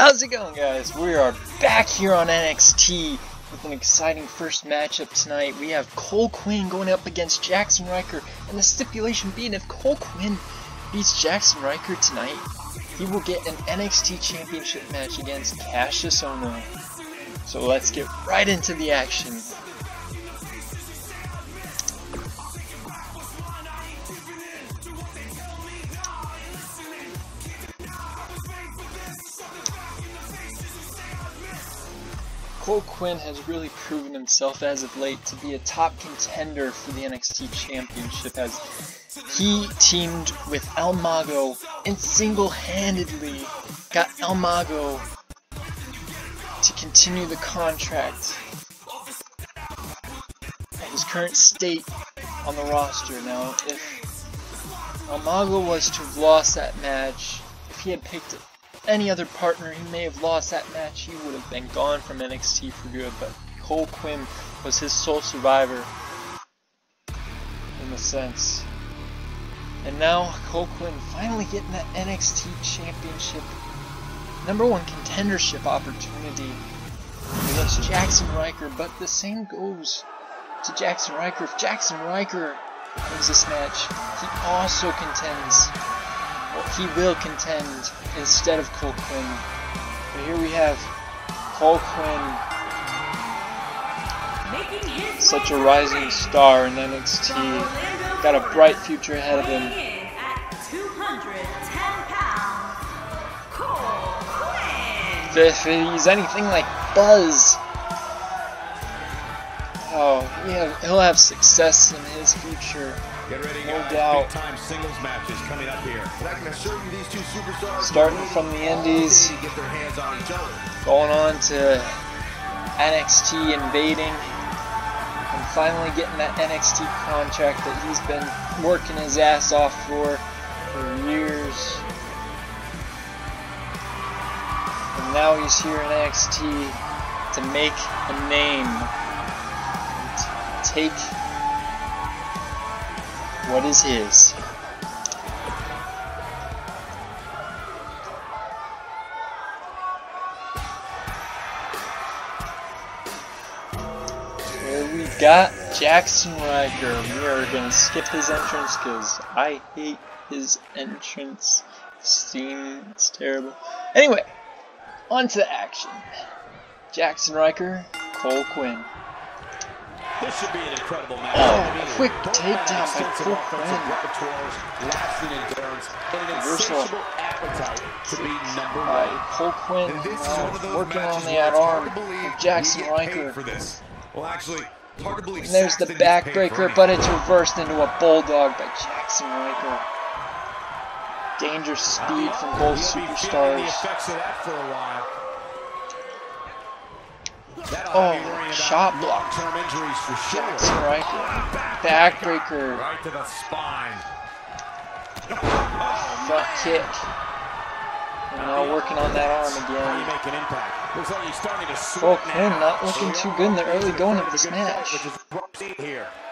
How's it going guys? We are back here on NXT with an exciting first matchup tonight. We have Cole Quinn going up against Jaxson Ryker and the stipulation being if Cole Quinn beats Jaxson Ryker tonight, he will get an NXT championship match against Kassius Ohno. So let's get right into the action. Cole Quinn has really proven himself as of late to be a top contender for the NXT Championship as he teamed with El Mago and single-handedly got El Mago to continue the contract at his current state on the roster. Now, if El Mago was to have lost that match, if he had picked any other partner, he may have lost that match. He would have been gone from NXT for good, but Cole Quinn was his sole survivor in the sense. And now Cole Quinn finally getting that NXT championship number one contendership opportunity against Jaxson Ryker, but the same goes to Jaxson Ryker. If Jaxson Ryker wins this match, he also contends he will contend instead of Cole Quinn. But here we have Cole Quinn, such a rising star in NXT, got a bright future ahead of him. If he's anything like Buzz, oh, have, he'll have success in his future. Get ready, no guys. doubt. Big time singles matches coming up here. I can assure you these two superstars starting from the Indies, going on to NXT invading, and finally getting that NXT contract that he's been working his ass off for for years. And now he's here in NXT to make a name, take what is his. Here we got Jaxson Ryker. We are gonna skip his entrance because I hate his entrance theme. It's terrible. Anyway, on to the action. Jaxson Ryker, Cole Quinn. This should be an incredible match. Oh, quick takedown by Cole Quinn. Reversal to be number by Cole Quinn. Uh, working on the arm of Jaxson Ryker. Well, actually, and there's the backbreaker, but it's reversed into a bulldog by Jaxson Ryker. Dangerous speed from both superstars. Oh, shot block. Jaxson Ryker. Backbreaker. Right to the spine. Front kick. And now working on that arm again. Well, Quinn oh, not looking too good in the early going of this match.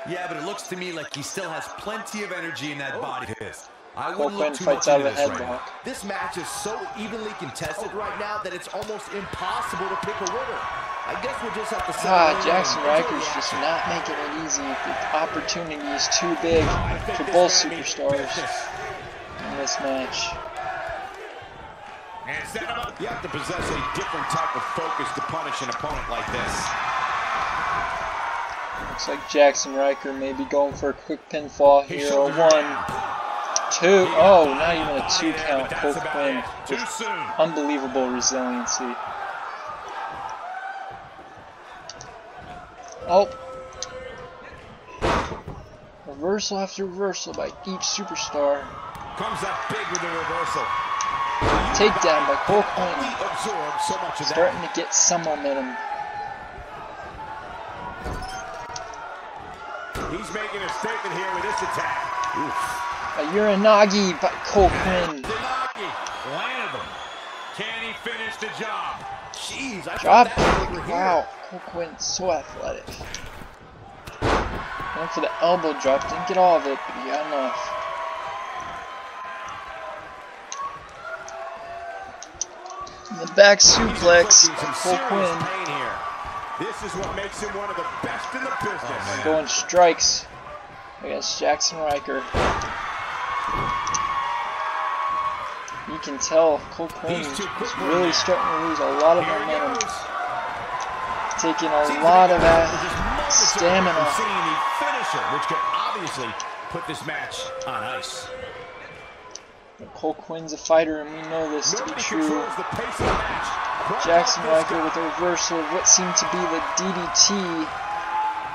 Yeah, but it looks to me like he still has plenty of energy in that body of his. I Cole Quinn fights out of a headlock. Right this match is so evenly contested right now that it's almost impossible to pick a winner. I guess we'll just have to Ah, Jaxson Ryker's just not making it easy. The opportunity is too big for both superstars in this match. You have to possess a different type of focus to punish an opponent like this. Looks like Jaxson Ryker may be going for a quick pinfall here. A one, two, oh, not even a two count. Cole Quinn with unbelievable resiliency. Oh. Reversal after reversal by each superstar. Comes up big with the reversal. Takedown by Cole. So Starting to get some momentum. He's making a statement here with this attack. Oof. A Uranage by Cole Quinn. Landed him. Can he finish the job? Jeez, I Drop. Wow. Cole Quinn so athletic. Went for the elbow drop, didn't get all of it, but he got enough. The back suplex by Cole Quinn. This is what makes him one of the best in the business. Going strikes against Jaxson Ryker. You can tell Cole Quinn is really starting to lose a lot of momentum. Taking a lot of uh, stamina. Finisher, which could obviously put this match on ice. Cole Quinn's a fighter, and we know this to be true. controls the pace of the match. Quite Jaxson Ryker with a reversal of what seemed to be the DDT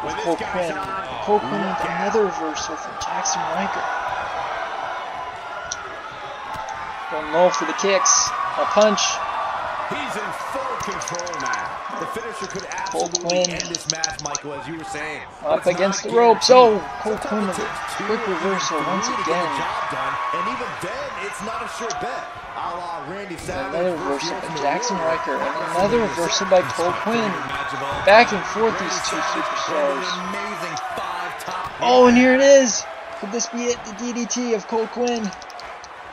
with Cole Quinn. Cole Quinn with another reversal from Jaxson Ryker. Going low for the kicks. A punch. He's in full control now. The finisher could Cole absolutely Quinn. end this match, Michael, as you were saying. Up against the ropes. Oh, Cole Quinn with a Sometimes it takes quick reversal once to get the again. job done, and even then, it's not a sure bet. A la Randy Another reversal by Jaxson. Ryker. And another reversal by Cole Quinn. Back and forth, these two superstars. Amazing Oh, and here it is. Could this be it? The DDT of Cole Quinn.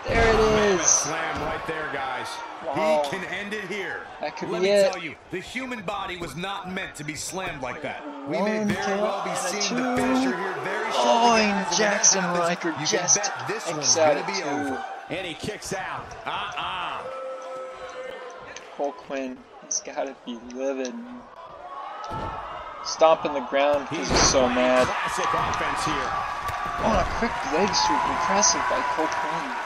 There it is. Slam right there, guys. Wow. He can end it here. That could Let be me it. tell you, the human body was not meant to be slammed like that. We One may very count well be seeing two. the finisher here very shortly. Oh, and Jaxson happens, Ryker you can just bet this one's X gonna be two. over. And he kicks out. Uh-uh. Cole Quinn has got to be livid. Stomping the ground because he's so mad. Classic offense here. Oh, and a quick leg sweep. Impressive by Cole Quinn.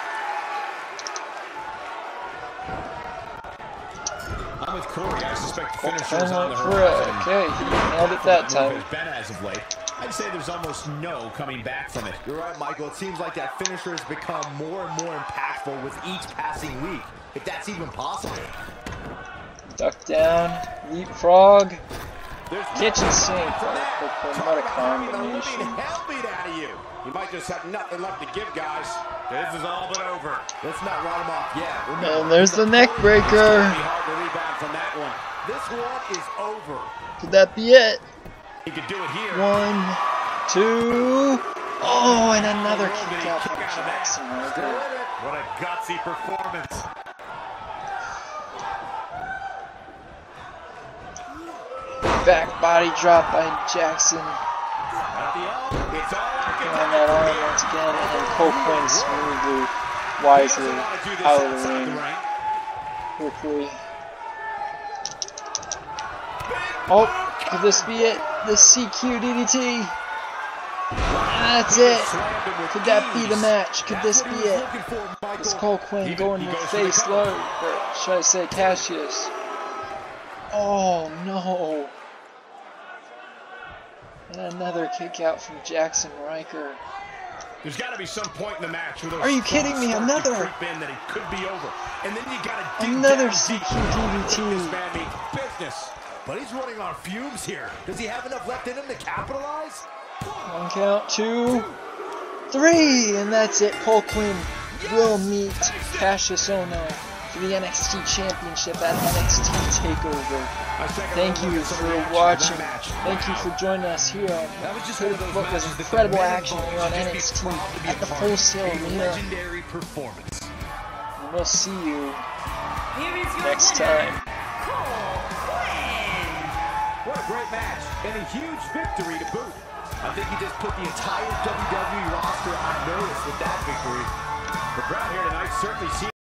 I'm with Corey. I suspect the Cole finisher is on went the for it. horizon. Okay, he nailed it that time. Been as of late. I'd say there's almost no coming back from it. You're right, Michael. It seems like that finisher has become more and more impactful with each passing week, if that's even possible. Duck down, leapfrog, There's kitchen sink. by Cole Quinn. What a Talk about having a living combination. hell beat out of you. You might just have nothing left to give, guys. This is all but over. Let's not write him off yet. Remember, And there's the neck breaker. be hard to rebound from that this one is over. Could that be it? He could do it here. One, two. Oh, and another Oh, kick out kick from out of? Jaxson Still Ryker. in it. What a gutsy performance. Back body drop by Jaxson. At the elbow. It's all Taking looking on that arm once again, and Cole Quinn smoothly, wisely doesn't want to do this out of the ring quickly. Oh, could this be it? The CQ DDT. That's it. Slammed him with Could that be the match? Could this be what he was it? looking for, Michael. It's Cole Quinn going he with goes for the face low, should I say Kassius? Oh no! And another kick out from Jaxson Ryker. There's got to be some point in the match where those Are you kidding me? Another- in that it could be over, and then you got to Another CQ DDT. business. But he's running on fumes here. Does he have enough left in him to capitalize? One count, two, three, and that's it. Cole Quinn will meet Kassius Ohno for the NXT Championship at NXT Takeover. Let's take a Thank you for of the action of watching. Thank you for joining us here on That was just Put one of those was incredible action here on should just be NXT to be at the part Full of. Sail Arena. legendary performance. And we'll see you Here is your next time. What a great match, and a huge victory to boot. I think he just put the entire WWE roster on notice with that victory. The crowd here tonight certainly seems